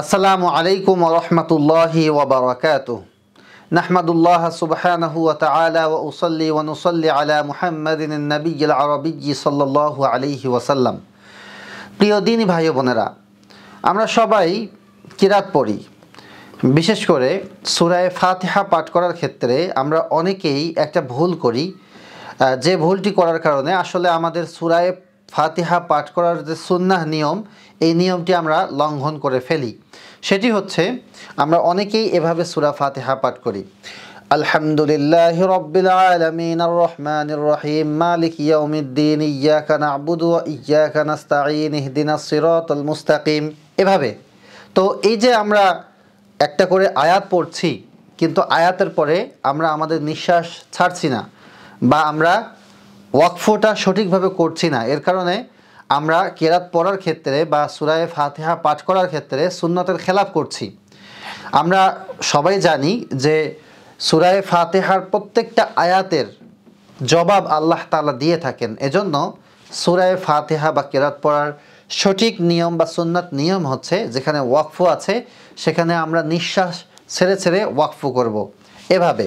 আসসালামু আলাইকুম রহমতুল্লাহি ওবরাকাত নাহমাদুল্লাহ সুবহানাহু ওয়া তাআলা ওয়া উসাল্লি ওয়া নুসাল্লি আলা মুহাম্মাদিন নবিয়্যিল আরাবিয়্যি সাল্লাল্লাহু আলাইহি ওয়াসাল্লাম প্রিয় দিনী ভাই বোনেরা, আমরা সবাই কিরাত পড়ি। বিশেষ করে সুরায় ফাতিহা পাঠ করার ক্ষেত্রে আমরা অনেকেই একটা ভুল করি। যে ভুলটি করার কারণে আসলে আমাদের সুরায় ফাতিহা পাঠ করার যে সুন্নাহ নিয়ম, এই নিয়মটি আমরা লঙ্ঘন করে ফেলি। সেটি হচ্ছে, আমরা অনেকেই এভাবে সুরা ফাতিহা পাঠ করি। আলহামদুলিল্লাহ রব্বিল আলামিন আর রহমানির রহিম, মালিক ইয়াউমিদ্দিন ইয়্যাকা না'বুদু ওয়া ইয়্যাকা নাস্তাঈন, ইহদিনাস সিরাতাল মুস্তাকিম। এভাবে। তো এই যে আমরা একটা করে আয়াত পড়ছি, কিন্তু আয়াতের পরে আমরা আমাদের নিঃশ্বাস ছাড়ছি না, বা আমরা ওয়াকফোটা সঠিকভাবে করছি না। এর কারণে আমরা কেরাত পড়ার ক্ষেত্রে বা সুরায় ফাতেহা পাঠ করার ক্ষেত্রে সুন্নতের খেলাপ করছি। আমরা সবাই জানি যে সুরায় ফাতেহার প্রত্যেকটা আয়াতের জবাব আল্লাহ তালা দিয়ে থাকেন। এজন্য সুরায় ফাতেহা বা কেরাত পড়ার সঠিক নিয়ম বা সুন্নাত নিয়ম হচ্ছে যেখানে ওয়াকফু আছে, সেখানে আমরা নিঃশ্বাস ছেড়ে ছেড়ে ওয়াকফু করব। এভাবে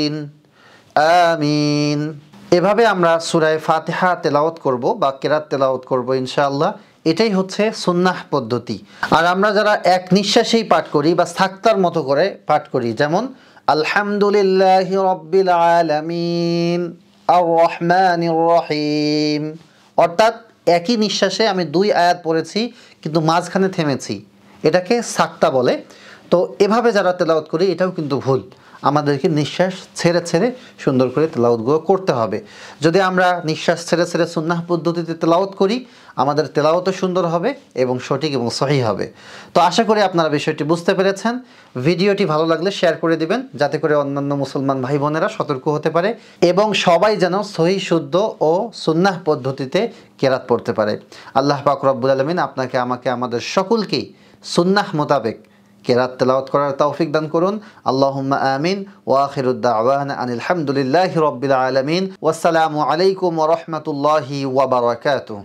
আমিন আমিন। এভাবে আমরা সুরায় ফাতেহা তেলাওত করব বা কেরাত তেলাওত করব ইনশাআল্লাহ। এটাই হচ্ছে সুন্নাহ পদ্ধতি। আর আমরা যারা এক নিঃশ্বাসেই পাঠ করি বা সাক্তার মতো করে পাঠ করি, যেমন, আলহামদুলিল্লাহ রব্বিল আলামিন রহমান রহিম অর্থাৎ একই নিঃশ্বাসে আমি দুই আয়াত পড়েছি, কিন্তু মাঝখানে থেমেছি। এটাকে সাক্তা বলে। তো এভাবে যারা তেলাওয়াত করি, এটাও কিন্তু ভুল। আমাদেরকে নিঃশ্বাস ছেড়ে ছেড়ে সুন্দর করে তেলাওয়াতগুলো করতে হবে। যদি আমরা নিঃশ্বাস ছেড়ে ছেড়ে সুন্নাহ পদ্ধতিতে তেলাওয়াত করি, আমাদের তেলাওয়াতও সুন্দর হবে এবং সঠিক এবং সহি হবে। তো আশা করি আপনারা বিষয়টি বুঝতে পেরেছেন। ভিডিওটি ভালো লাগলে শেয়ার করে দিবেন, যাতে করে অন্যান্য মুসলমান ভাই বোনেরা সতর্ক হতে পারে এবং সবাই যেন সহি, শুদ্ধ ও সুন্নাহ পদ্ধতিতে কেরাত পড়তে পারে। আল্লাহ পাক রব্বুল আলমিন আপনাকে, আমাকে, আমাদের সকলকেই সুন্নাহ মোতাবেক কেরাত তেলাওয়াত করার তৌফিক দান করুন। আল্লাহুম্মা আমিন। ওয়া আখিরুদ্দাওয়ানা আনিল হামদুলিল্লাহি রাব্বিল আলামিন। ওয়াসসালামু আলাইকুম ওয়া রাহমাতুল্লাহি ওয়া বারাকাতুহু।